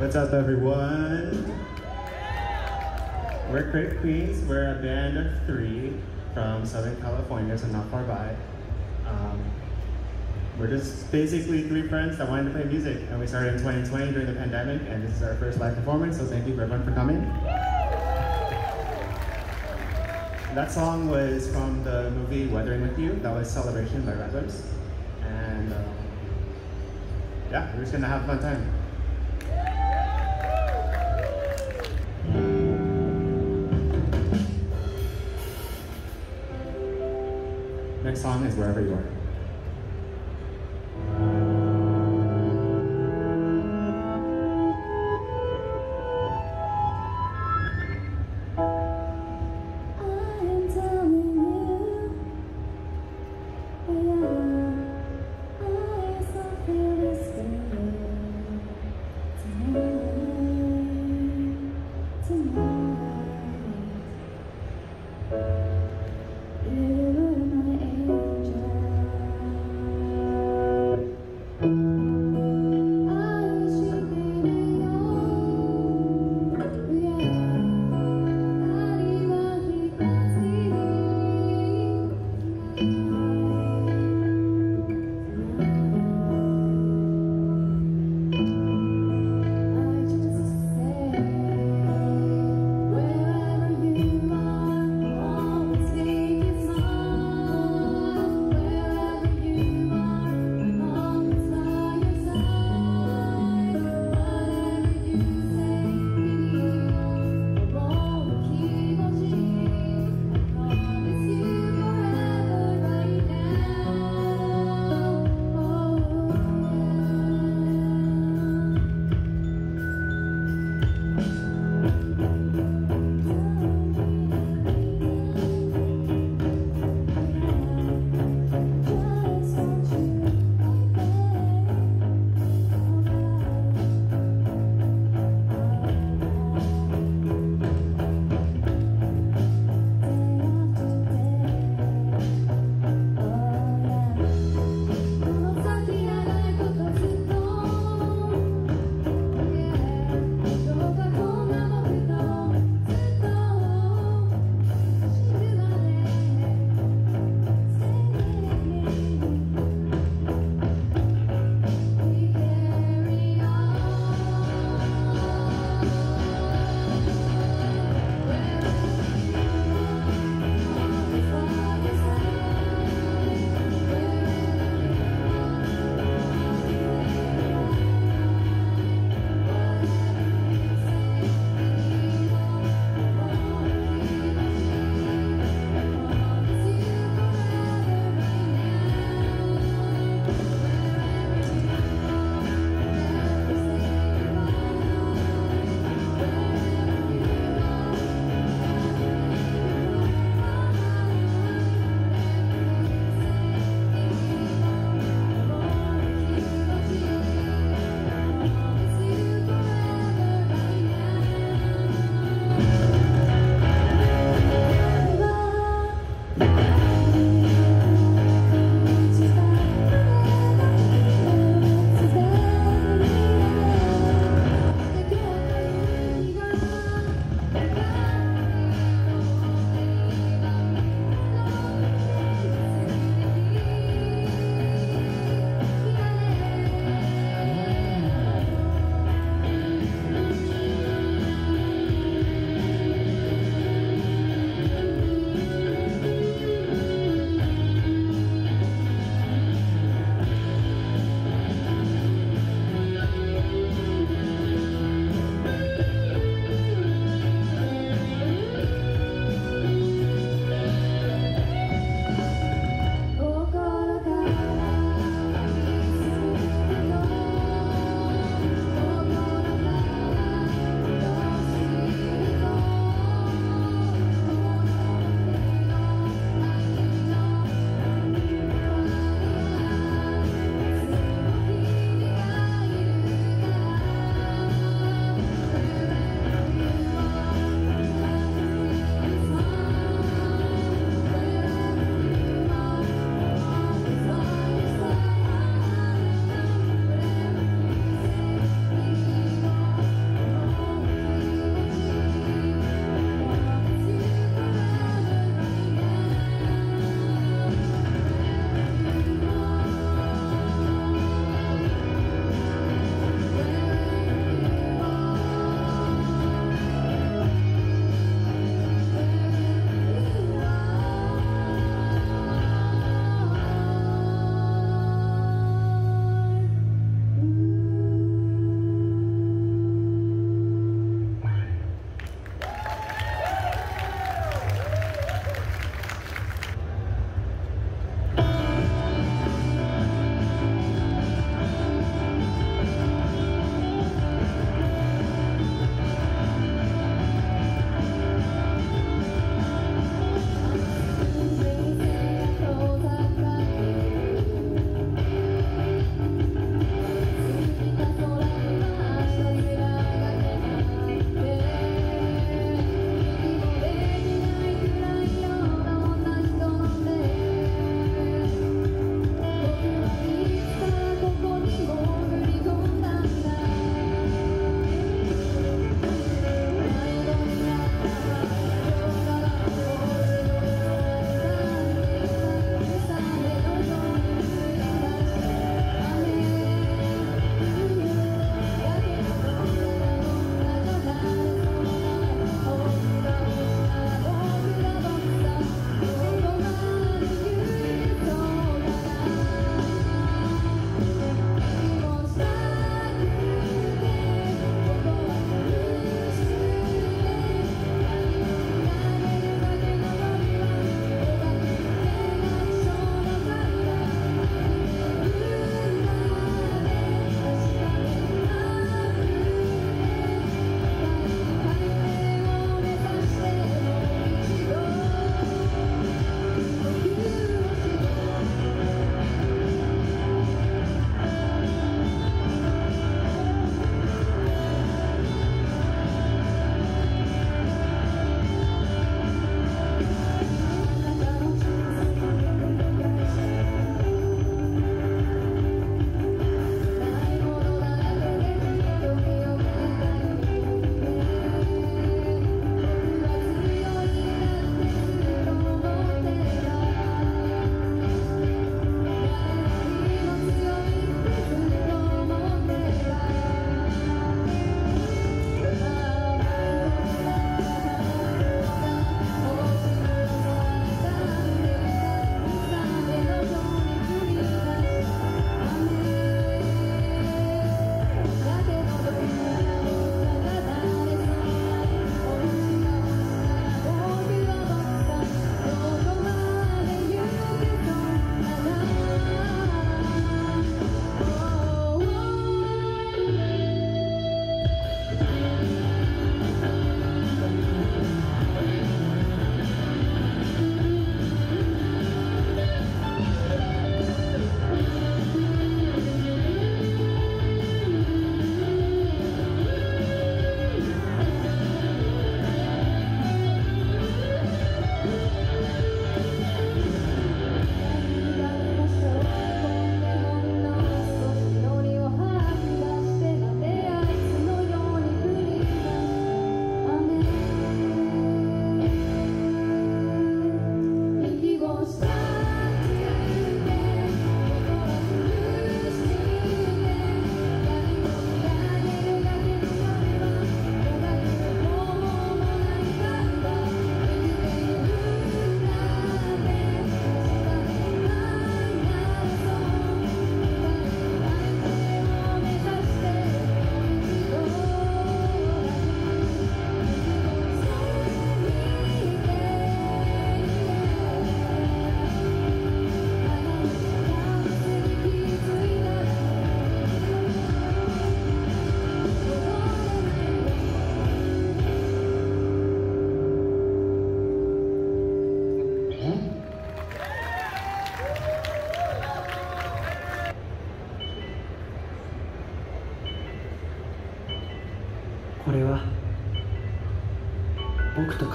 What's up, everyone? We're Crepe Queens. We're a band of three from Southern California, so not far by. Um, we're just basically three friends that wanted to play music, and we started in 2020 during the pandemic, and this is our first live performance, so thank you everyone for coming. that song was from the movie Weathering with You. That was Celebration by RADWIMPS. And um, yeah, we're just gonna have a fun time. Next song is Wherever You Are.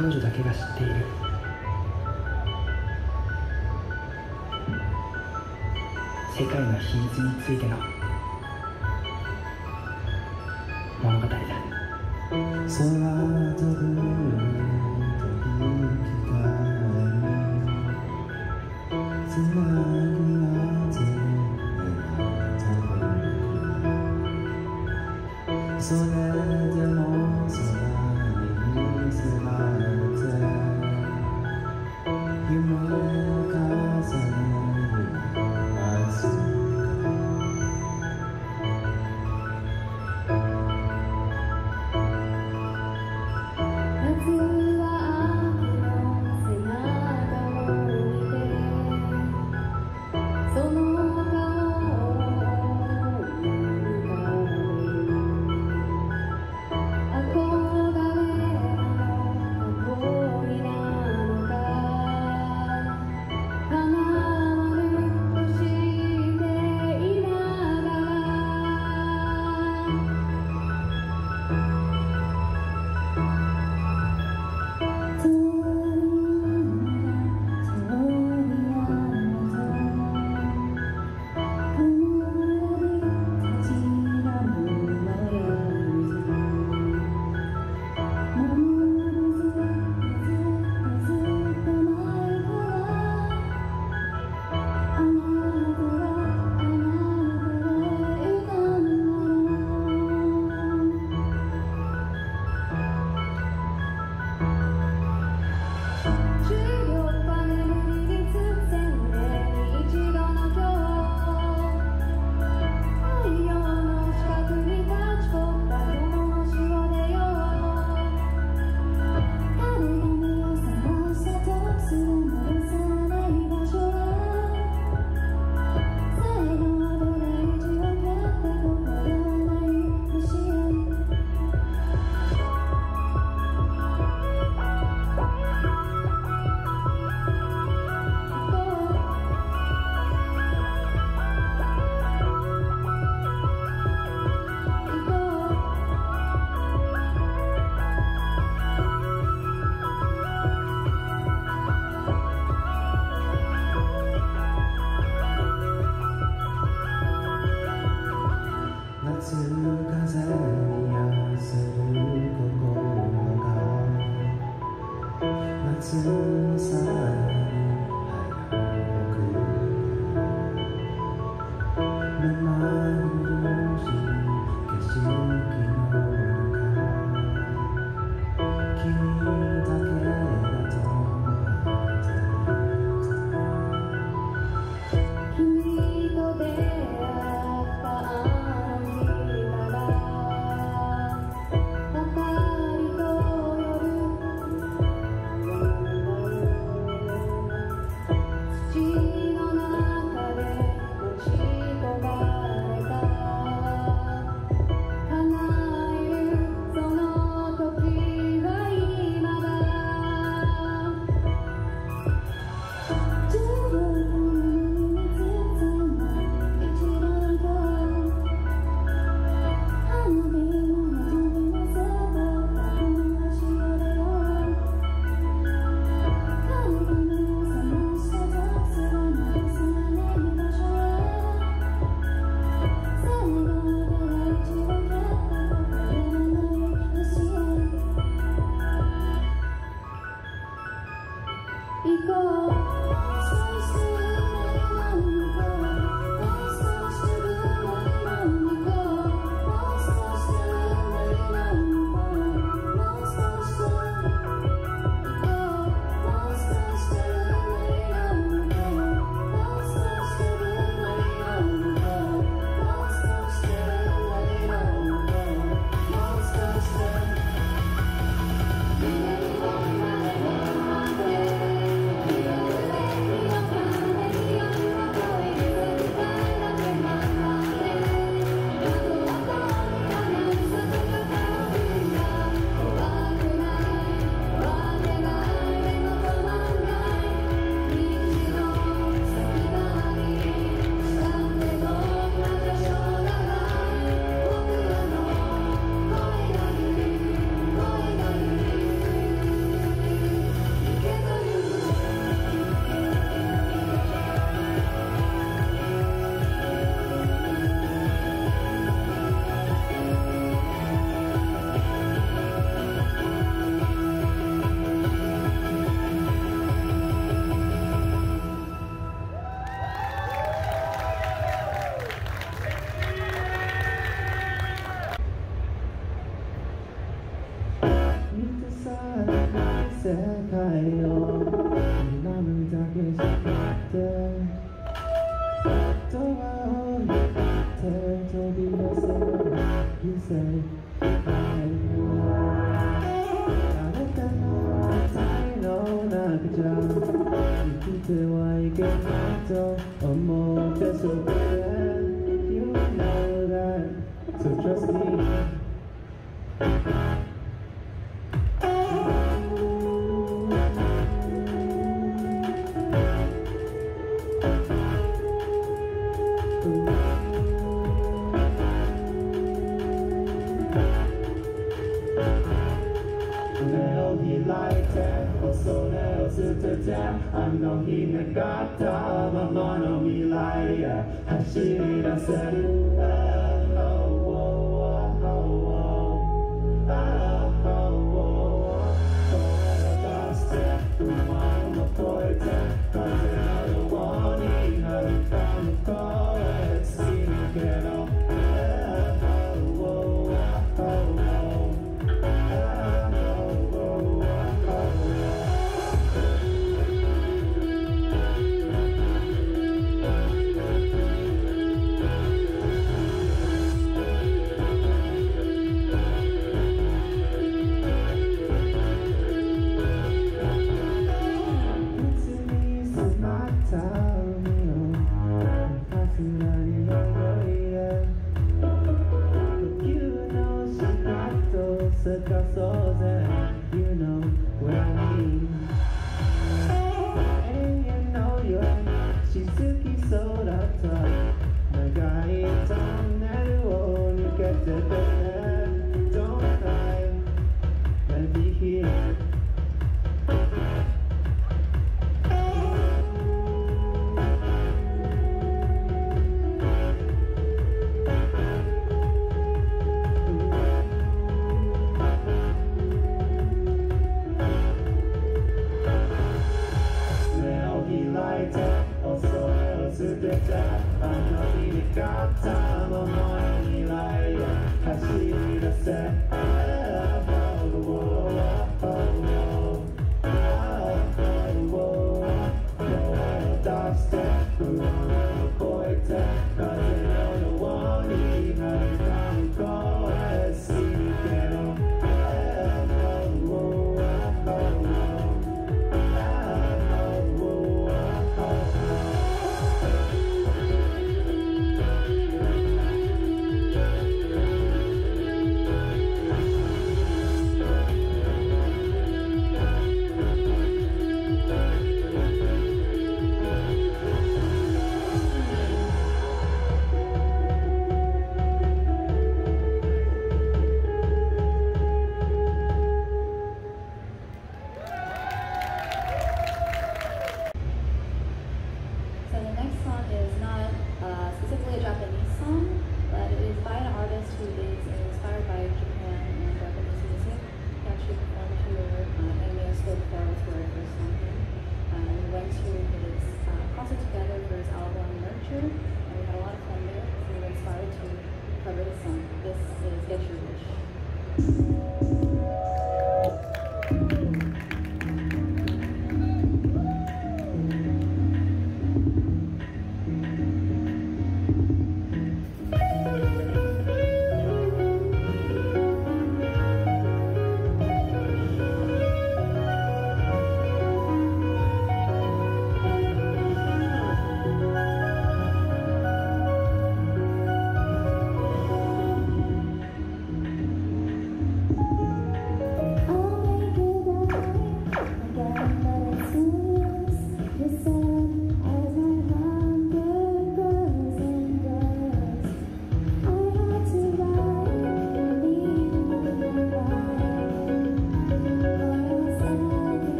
彼女だけが知っている。世界の秘密についての 또 어머 계속 You. know that So trust me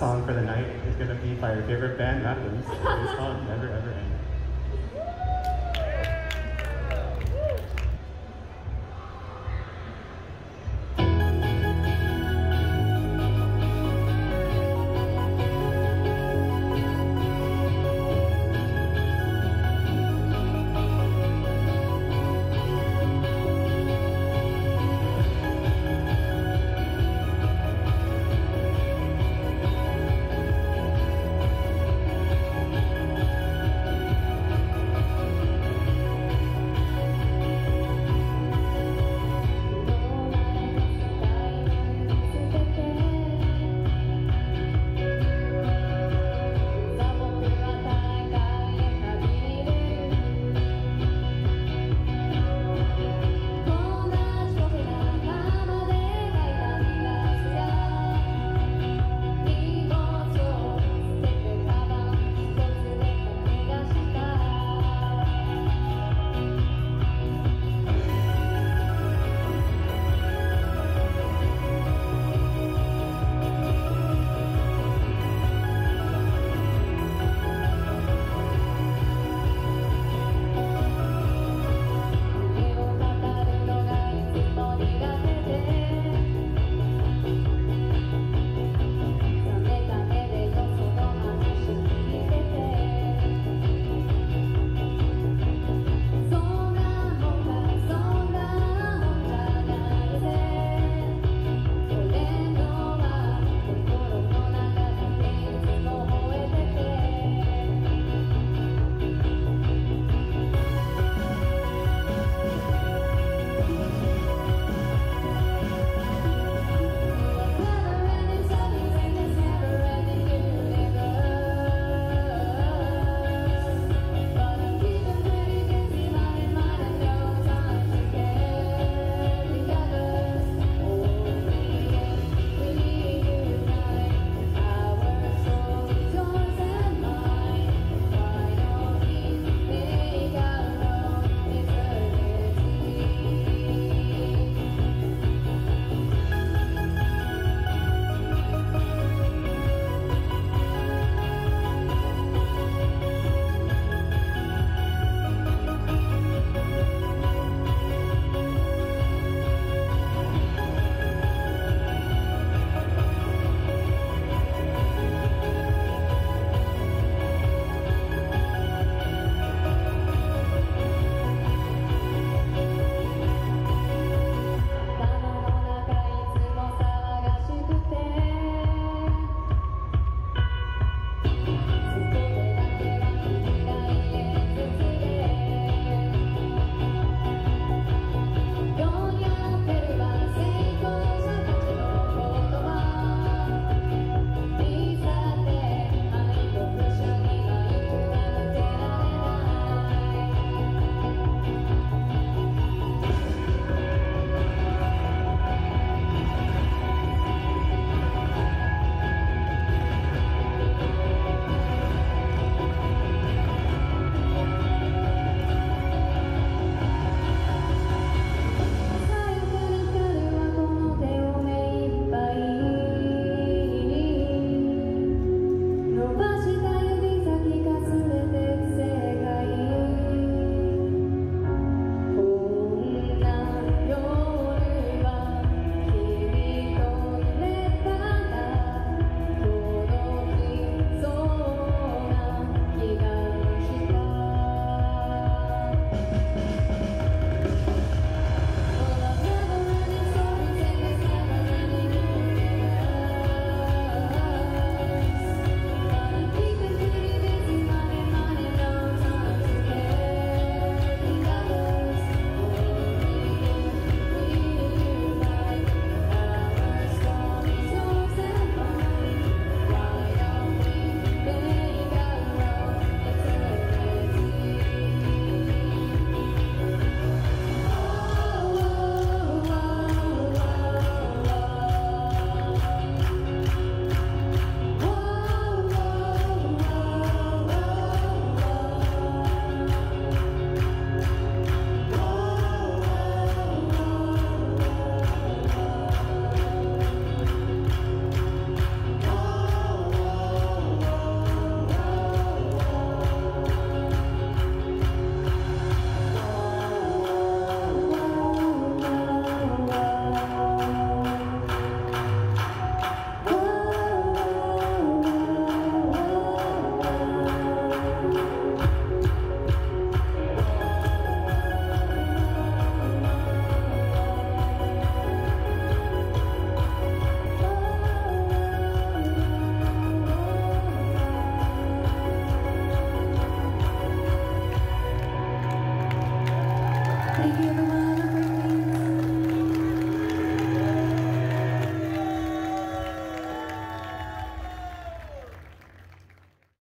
song for the night is gonna be by your favorite band, RADWIMPS. It's called Never Ever End.「